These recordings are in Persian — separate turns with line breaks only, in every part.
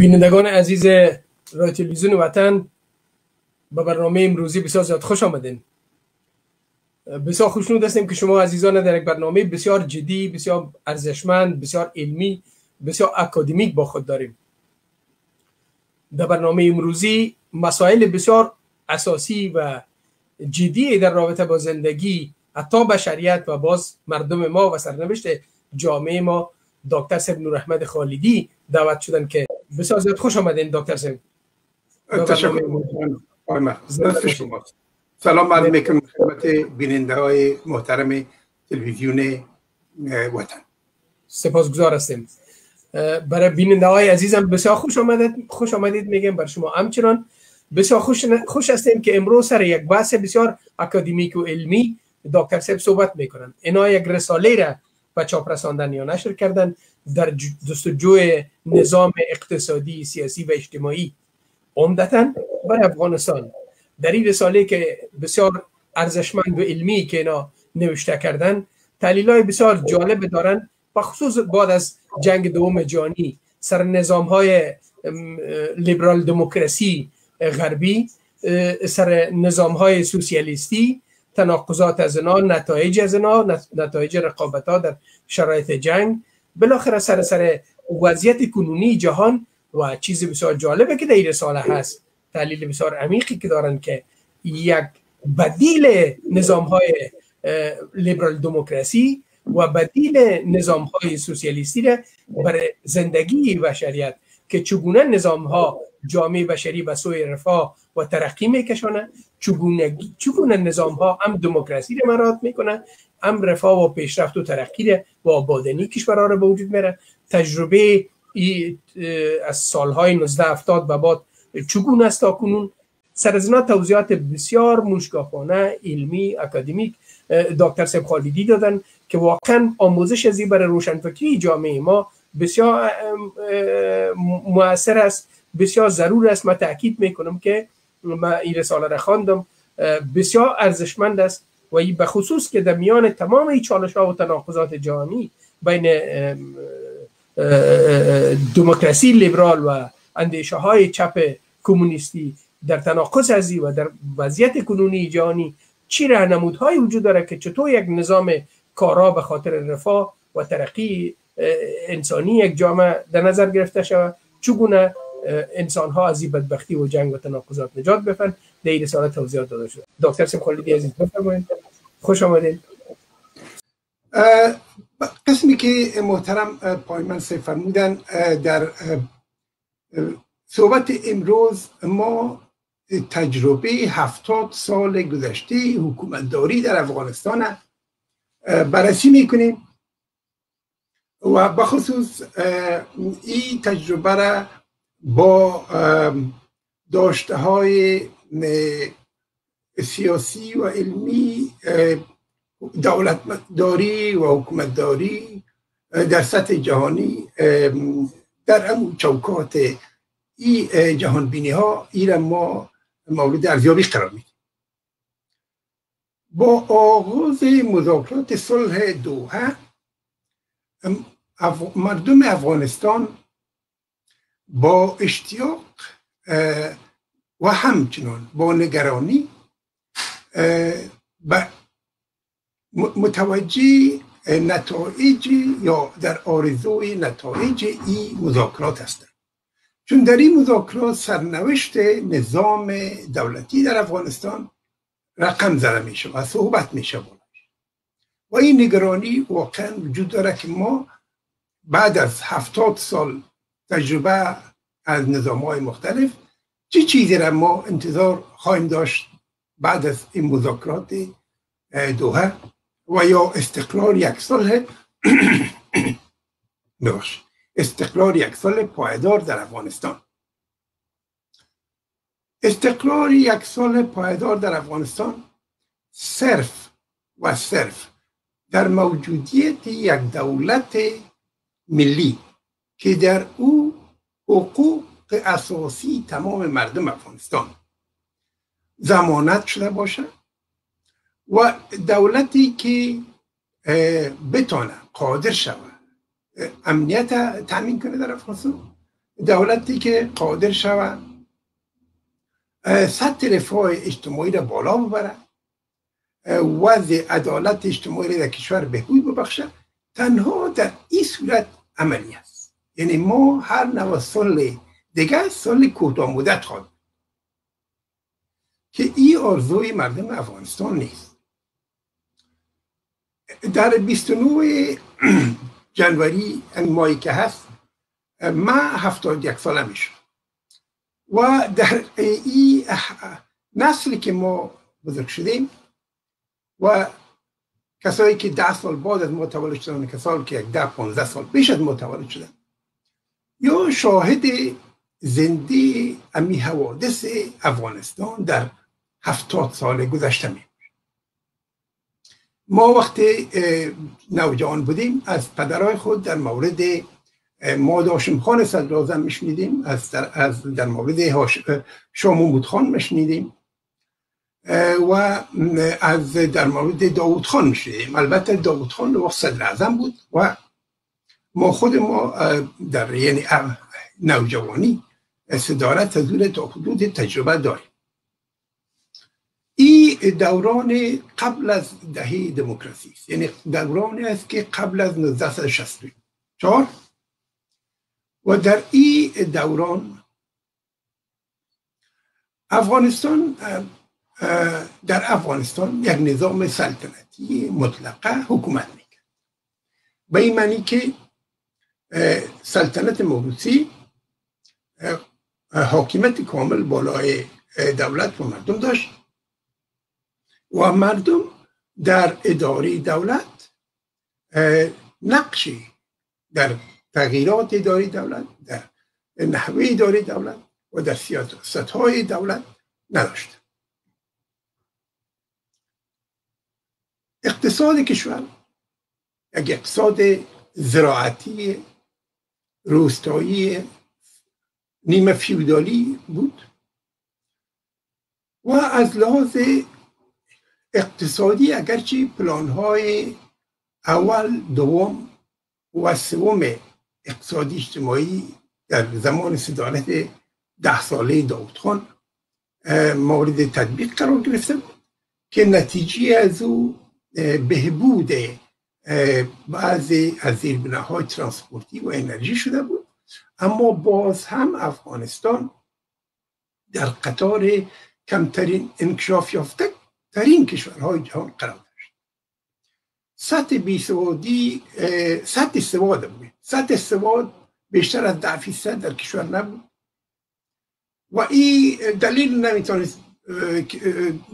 بینندگان عزیز رای تلویزیون وطن به برنامه امروزی بسیار زیاد خوش آمدین. بسیار خوشنود هستیم که شما عزیزان در یک برنامه بسیار جدی بسیار ارزشمند بسیار علمی بسیار اکادمیک با خود داریم. در برنامه امروزی مسائل بسیار اساسی و جدی در رابطه با زندگی حتی بشریت و باز مردم ما و سرنوشت جامعه ما دکتر سب نور احمد خالدی دعوت شدن که بسیار زیاد خوش آمدین دکتر سب
تشکر. سلام عرض می‌کنم خدمت بیننده های محترم تلویزیون وطن.
سپاسگزار هستیم. برای بیننده های عزیزم بسیار خوش آمدید خوش آمدید میگم بر شما. همچنان بسیار خوش خوش هستیم که امروز سر یک بحث بسیار اکادمیک و علمی دکتر سب صحبت می‌کنن اینا یک رساله را به چاپ رساندن یا نشر کردن در جستجوی نظام اقتصادی سیاسی و اجتماعی. عمدتا برای افغانستان. در این رساله که بسیار ارزشمند و علمی که اینا نوشته کردن تحلیل های بسیار جالب دارن و خصوص بعد از جنگ دوم جهانی سر نظام های لیبرال دموکراسی غربی سر نظام های سوسیالیستی تناقضات از اینا نتایج از اینا نتایج رقابت ها در شرایط جنگ. بالاخره سر سر وضعیت کنونی جهان و چیز بسیار جالبه که در این رساله هست. تحلیل بسیار عمیقی که دارن که یک بدیل نظام های لیبرال دموکراسی و بدیل نظام های سوسیالیستی را برای زندگی بشریت که چگونه نظام ها جامعه بشری و سوی رفاه و ترقی میکشانه چگونه چگونه نظام ها هم دموکراسی را مراد می‌کنه هم رفاه و پیشرفت و ترقی و آبادانی کشورها را به وجود میره تجربه از سالهای 1970 و بعد چگونه است تا کنون سر از توضیحات بسیار مشکافانه علمی اکادمیک دکتر سب خالدی دادن که واقعا آموزش ازی برای روشنفکری جامعه ما بسیار موثر است بسیار ضرور است. من تاکید می‌کنم که من این رساله را خواندم. بسیار ارزشمند است و این به خصوص که در میان تمام این چالش ها و تناقضات جهانی بین دموکراسی لیبرال و اندیشه های چپ کمونیستی در تناقض ازی و در وضعیت کنونی جهانی چی رهنمودهایی وجود داره که چطور یک نظام کارا به خاطر رفاه و ترقی انسانی یک جامعه در نظر گرفته شود. چگونه انسان ها از این بدبختی و جنگ و تناقضات نجات بفن در این رساله توضیحات داده شده. دکتر سیم خالدی عزیز بفرمایید. خوش آمدید.
قسمی که محترم پایمن فرمودن در صحبت امروز ما تجربه هفتاد سال گذشته حکومتداری در افغانستان بررسی می‌کنیم. و بخصوص این تجربه را با داشته های سیاسی و علمی دولتداری و حکومتداری در سطح جهانی در امو چوکات این جهان بینی ها این ما مورد ارزیابی قرار میدیم. با آغاز مذاکرات صلح دوحه مردم افغانستان با اشتیاق و همچنان با نگرانی متوجه نتایج یا در آرزوی نتایج این مذاکرات هستند. چون در این مذاکرات سرنوشت نظام دولتی در افغانستان رقم زده میشه و صحبت میشه و این نگرانی واقعا وجود داره که ما بعد از هفتاد سال تجربه از نظام های مختلف چه چیزی را ما انتظار خواهیم داشت بعد از این مذاکرات دوحه و یا استقرار یک سال استقرار یک سال پایدار در افغانستان. استقرار یک سال پایدار در افغانستان صرف و صرف در موجودیت یک دولت ملی که در او حقوق اساسی تمام مردم افغانستان زمانت شده باشه و دولتی که بتانه قادر شود امنیت تامین کنه در افغانستان. دولتی که قادر شود سطح رفاه اجتماعی را بالا ببره. وضع عدالت اجتماعی در کشور بهبود ببخشه تنها در این صورت عملی است. یعنی ما هر نوع سال دیگه سال کوتاه مدت خواهد که این آرزوی مردم افغانستان نیست. در 29 جنوری ماهی که هست هفتاد یک ساله میشم و در این نسلی که ما بزرگ شدیم و کسایی که ده سال بعد از ما تولد شدن کسایی که یک ده پانزده سال پیش از ما تولد شدن. یا شاهد زنده امی حوادث افغانستان در هفتاد سال گذشته می ما وقتی نوجوان بودیم از پدرای خود در مورد ما داشم خان صدرازم میشنیدیم از در, از در مورد شامومود خان میشنیدیم. و از در مورد داود خان میشنیدیم البته داود خان وقت صدر بود و ما خود ما در یعنی نوجوانی صدارت از تا حدود تجربه داریم. این دوران قبل از دهه دموکراسی است. یعنی دورانی است که قبل از 1964 و در این دوران افغانستان در افغانستان یک نظام سلطنتی مطلقه حکومت می‌کرد. به این معنی که سلطنت موروسی حاکمیت کامل بالای دولت و مردم داشت و مردم در اداره دولت نقشی در تغییرات اداره دولت در نحوه اداره دولت و در سیاست های دولت نداشت. اقتصاد کشور. یک اقتصاد زراعتی روستایی نیمه فیودالی بود. و از لحاظ اقتصادی اگرچه پلان های اول دوم و سوم اقتصادی اجتماعی در زمان صدارت ده ساله داود خان مورد تطبیق قرار گرفته بود که نتیجه از او بهبود بعضی از زیربناهای ترانسپورتی و انرژی شده بود. اما باز هم افغانستان در قطار کمترین انکشاف یافته ترین کشورهای جهان قرار داشت. سطح بیسوادی سطح سواد بود. سطح سواد بیشتر از ده فیصد در کشور نبود. و این دلیل نمی‌تونست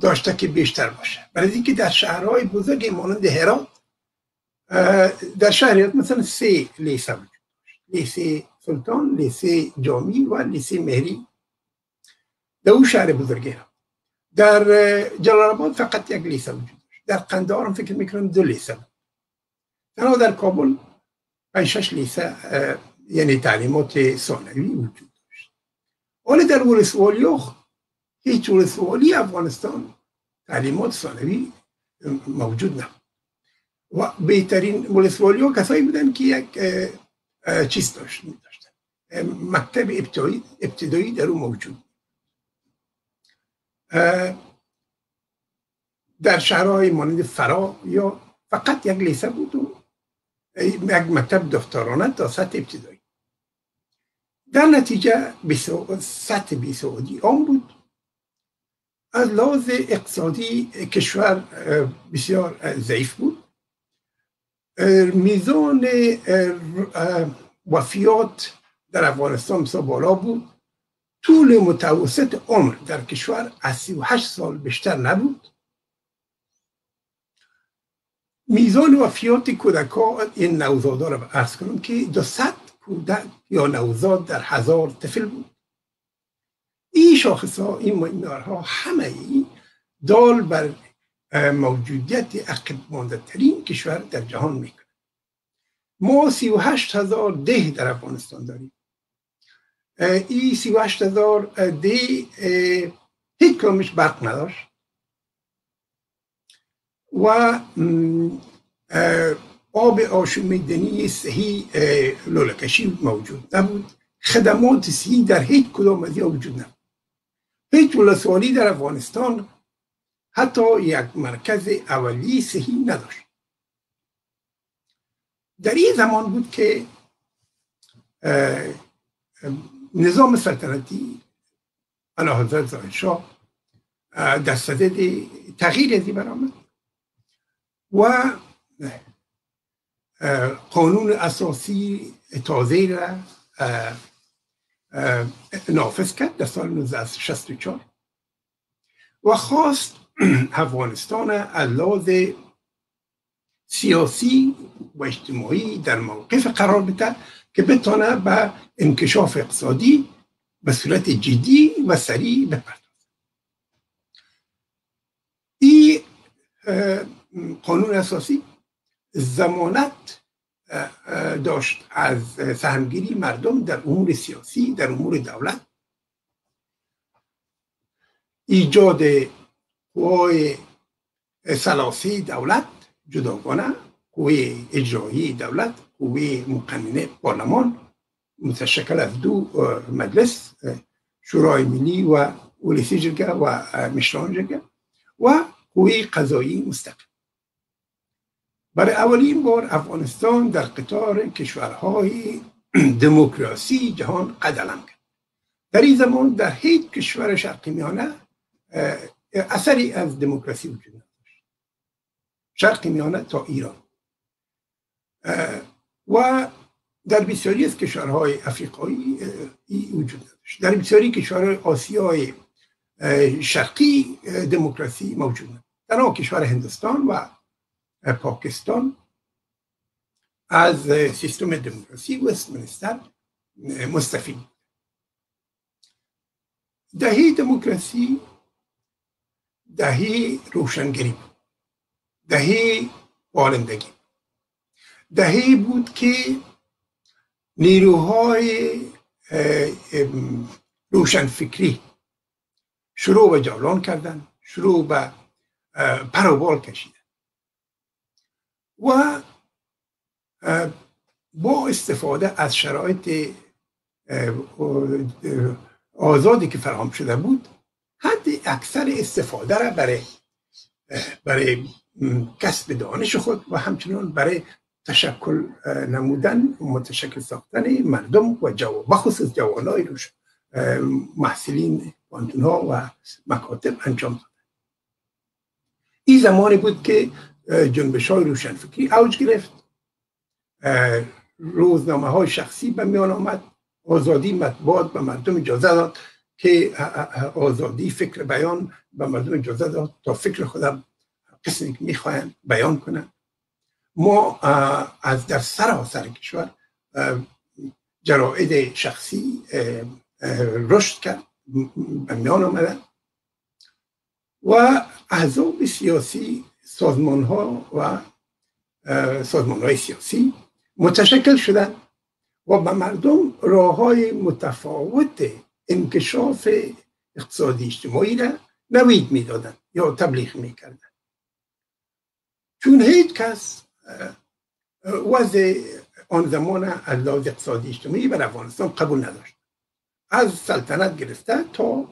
داشته که بیشتر باشه. برای اینکه در شهرهای بزرگ مانند هرات در شهریت مثلا سه لیسه وجود داشت. لیسه سلطان لیسه جامی و لیسه مهری. در اون شهر بزرگی در جلال فقط یک لیسه وجود داشت. در قندهار هم فکر می‌کنم دو لیسه بود. تنها در کابل پنج شش لیسه یعنی تعلیمات ثانوی وجود داشت. ولی در ولسوالی هیچ ولسوالی افغانستان تعلیمات ثانوی موجود نبود. و بهترین ولسوالی ها کسایی بودن که یک چیز داشت داشتن. مکتب ابتدایی, در اون موجود. در شهرهای مانند فرا یا فقط یک لیسه بود و یک مکتب دفترانه تا سطح ابتدایی. در نتیجه سطح بیسعودی آن بود. از لحاظ اقتصادی کشور بسیار ضعیف بود. میزان وفیات در افغانستان بسیار بالا بود. طول متوسط عمر در کشور از 38 سال بیشتر نبود. میزان وفیات کودکان این نوزادا را ارز کنم که 200 کودک یا نوزاد در هزار طفل بود. این شاخص ها این معیارها همه ای دال بر موجودیت عقب مانده ترین کشور در جهان می‌کنه. ما سی و هشت هزار ده در افغانستان داریم. این سی و هشت هزار ده هیچ کامش برق نداشت. و آب آشومیدنی صحیح لولکشی موجود نبود. خدمات صحی در هیچ کدام از وجود نبود. هیچ ولسوالی در افغانستان حتی یک مرکز اولی صحی نداشت. در این زمان بود که نظام سلطنتی علا حضرت زاهد شاه در صدد تغییر ازی برآمد و قانون اساسی تازه را نافذ کرد در سال 1964 و خواست افغانستان از سیاسی و اجتماعی در موقف قرار بده که بتانه به انکشاف اقتصادی به صورت جدی و سریع بپردازه این قانون اساسی زمانت داشت از سهمگیری مردم در امور سیاسی در امور دولت. ایجاد قوای سلاسی دولت جداگانه قوه اجرایی دولت قوه مقننه پارلمان متشکل از دو مجلس شورای ملی و ولسی جرگه و مشران جرگه و قوه قضایی مستقل برای اولین بار افغانستان در قطار کشورهای دموکراسی جهان قدلم کرد. در این زمان در هیچ کشور شرقی میانه اثری از دموکراسی وجود نداشت. شرقی میانه تا ایران. و در بسیاری از کشورهای افریقایی وجود نداشت. در بسیاری کشورهای آسیای شرقی دموکراسی موجود نداشت. در کشور هندوستان و پاکستان از سیستم دموکراسی وستمنستر مستفید دهی دموکراسی دهی روشنگری بود دهی بالندگی دهی بود که نیروهای روشنفکری شروع به جولان کردن شروع به پروبال کشیدن و با استفاده از شرایط آزادی که فراهم شده بود حد اکثر استفاده را برای برای کسب دانش خود و همچنان برای تشکل نمودن و متشکل ساختن مردم و جو بخصوص جوانای روش محصلین پانتون و مکاتب انجام داد این زمانی بود که جنبش های روشنفکری اوج گرفت. روزنامه های شخصی به میان آمد آزادی مطبوعات به مردم اجازه داد که آزادی فکر بیان به مردم اجازه داد تا فکر خودم قسمی که می‌خواهند بیان کنند. ما از در سراسر کشور جرائد شخصی رشد کرد به میان آمدن. و احزاب سیاسی سازمان ها و سازمان های سیاسی متشکل شدن و به مردم راه های متفاوت انکشاف اقتصادی اجتماعی را نوید می‌دادند یا تبلیغ می‌کردن. چون هیچ کس وضع آن زمان از لحاظ اقتصادی اجتماعی بر افغانستان قبول نداشت. از سلطنت گرفته تا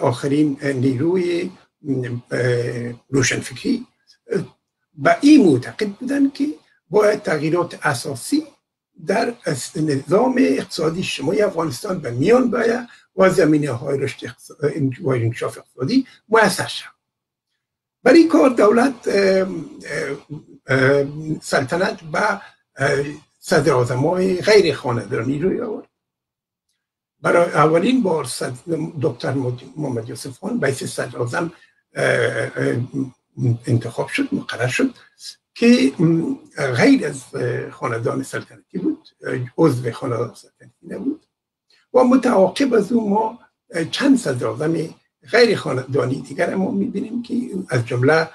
آخرین نیروی روشنفکری به این معتقد بودن که باید تغییرات اساسی در نظام اقتصادی شمای افغانستان به میان باید و زمینه های رشد و انکشاف اقتصادی موثر شد برای کار دولت سلطنت به صدر های غیر خاندانی روی آورد. برای اولین بار دکتر محمد یوسف خان صدر آزم انتخاب شد مقرر شد که غیر از خاندان سلطنتی بود عضو خاندان سلطنتی نبود و متعاقب از او ما چند صدر آزم غیر خاندانی دیگر ما می‌بینیم که از جمله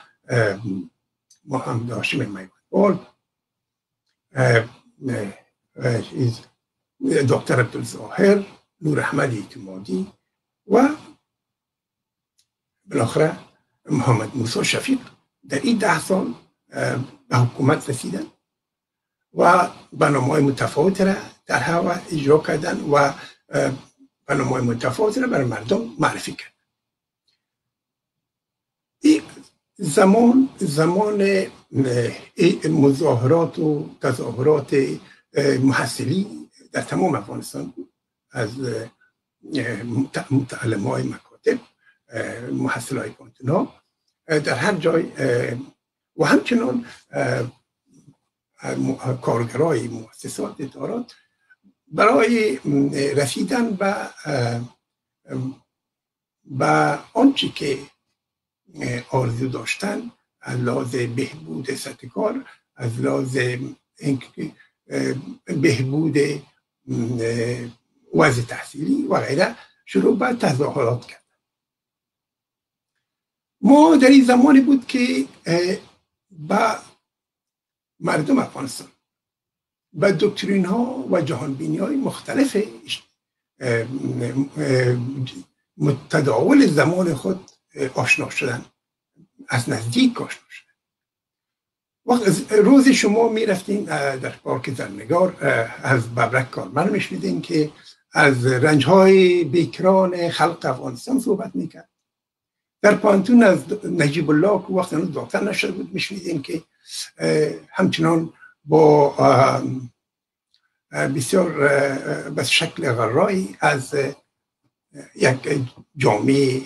محمد هاشم میوان دکتر عبدالظاهر نور احمد اعتمادی و بالاخره محمد موسی شفیق در این ده سال به حکومت رسیدن و برنامه های متفاوت را در هوا اجرا کردن و برنامه های متفاوت را برای مردم معرفی کرد این زمان زمان مظاهرات و تظاهرات محصلی در تمام افغانستان بود. از متعلم های مکاتب محصل های کانتونا در هر جای و همچنان کارگرای مؤسسات ادارات برای رسیدن به به آنچه که آرزو داشتن از لحاظ بهبود سطح کار از لحاظ بهبود وضع تحصیلی و غیره شروع به تظاهرات کرد. ما در این زمانی بود که با مردم افغانستان و دکترین ها و جهانبینی های مختلف متداول زمان خود آشنا شدن از نزدیک آشنا شدن. وقت روز شما می رفتین در پارک زرنگار از ببرک کارمر می که از رنج های بیکران خلق افغانستان صحبت می‌کرد. در پانتون از نجیب الله که وقت هنوز دکتر نشده بود میشنیدیم که همچنان با بسیار به شکل غرایی از یک جامعه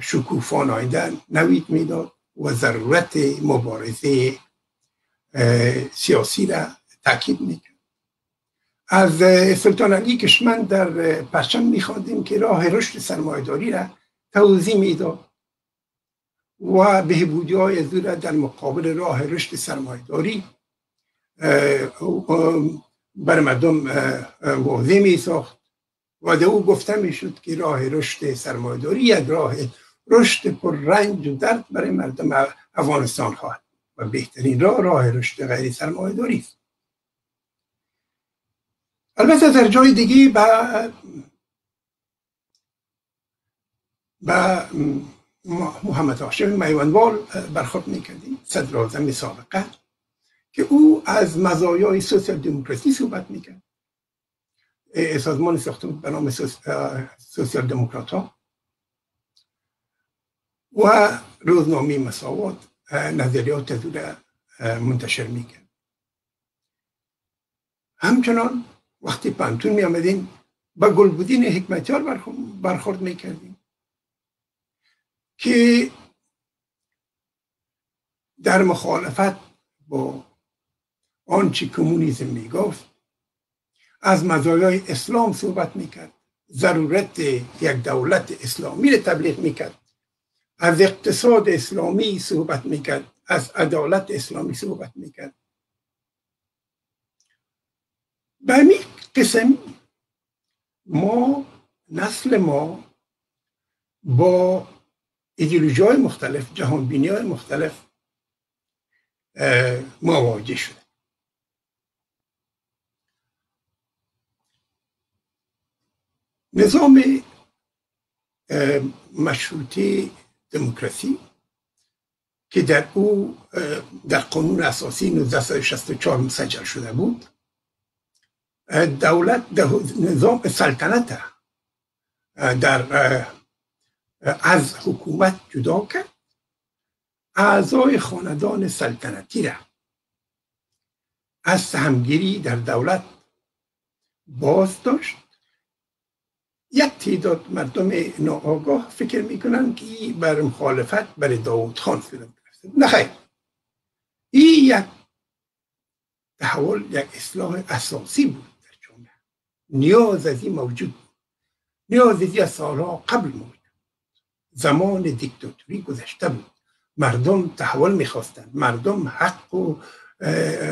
شکوفان آیدن نوید می‌داد و ضرورت مبارزه سیاسی را تاکید می‌کرد. از سلطان علی کشمن در پرچم میخواندیم که راه رشد سرمایداری را توضیح می‌داد و بهبودی های از در مقابل راه رشد سرمایداری بر مردم واضح می ساخت و در او گفته می شد که راه رشد سرمایداری یک راه رشد پر رنج و درد برای مردم افغانستان خواهد. و بهترین راه راه رشد غیر سرمایداری است. البته در جای دیگه به به محمد هاشم میوانوال برخورد می‌کردیم صدر اعظم سابقه که او از مزایای سوسیال دموکراسی صحبت می‌کرد. سازمان ساخته به نام سوسیال دموکرات ها و روزنامه مساوات نظریات از منتشر می‌کرد. همچنان وقتی پانتون می آمدیم با گلبودین حکمتیار برخورد می‌کردیم که در مخالفت با آنچه کمونیسم می‌گفت از مزایای اسلام صحبت می‌کرد. ضرورت یک دولت اسلامی را تبلیغ می‌کرد. از اقتصاد اسلامی صحبت می‌کرد. از عدالت اسلامی صحبت می‌کرد. به قسم ما نسل ما با ایدئولوژی های مختلف جهان بینی های مختلف مواجه شده نظام مشروطی دموکراسی که در او در قانون اساسی 1964 مسجل شده بود. دولت نظام سلطنت در از حکومت جدا کرد. اعضای خاندان سلطنتی را از سهمگیری در دولت باز داشت. یک تعداد مردم ناآگاه فکر می‌کنن که بر مخالفت بر داود خان صورت نه خیر. این یک تحول یک اصلاح اساسی بود. نیاز از این موجود نیاز از این سالها قبل موجود زمان دیکتاتوری گذشته بود. مردم تحول می‌خواستند. مردم حق و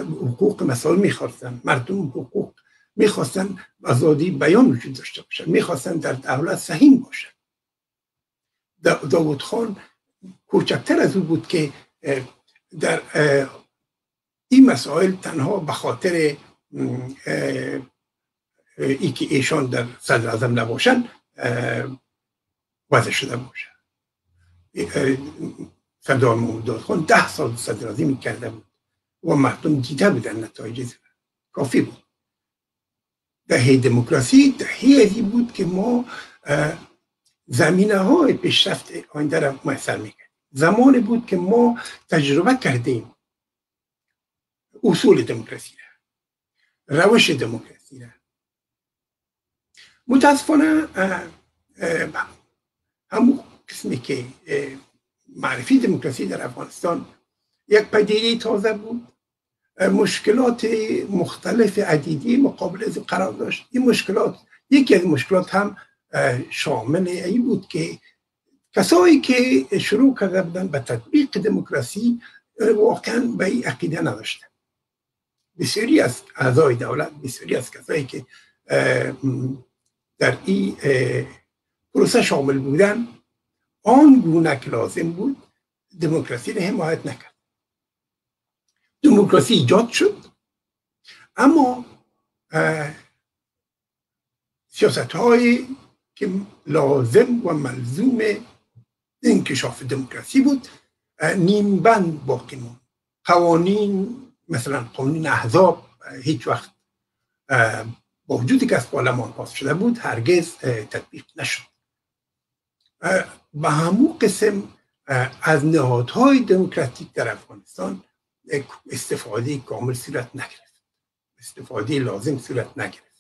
حقوق مسائل می‌خواستند. مردم حقوق می‌خواستن آزادی بیان وجود داشته باشن می‌خواستن در دولت سهیم باشن داود خان کوچکتر از او بود که در این مسائل تنها به خاطر ای که ایشان در صدر اعظم نباشن وضع شده باشن سردار محمود خان ده سال صدر اعظم کرده بود و مردم دیده بودن نتایج کافی بود. دهه دموکراسی دهه ازی بود که ما زمینه های پیشرفت آینده را میسر می‌کرد زمانی بود که ما تجربه کردیم اصول دموکراسی را روش دموکراسی را. متاسفانه همون قسمی که معرفی دموکراسی در افغانستان یک پدیده تازه بود. مشکلات مختلف عدیدی مقابل از قرار داشت. این مشکلات یکی از مشکلات هم شامل این بود که کسایی که شروع کرده بودن به تطبیق دموکراسی واقعا به این عقیده نداشتن. بسیاری از اعضای دولت بسیاری از کسایی که در این پروسه شامل بودن آن گونه که لازم بود دموکراسی را حمایت نکرد. دموکراسی ایجاد شد اما سیاست های که لازم و ملزوم انکشاف دموکراسی بود نیم بند باقی مون قوانین مثلا قانون احزاب هیچ وقت با وجودی که از پارلمان پاس شده بود هرگز تطبیق نشد. به همون قسم از نهادهای دموکراتیک در افغانستان استفاده کامل صورت نگرفت. استفاده لازم صورت نگرفت.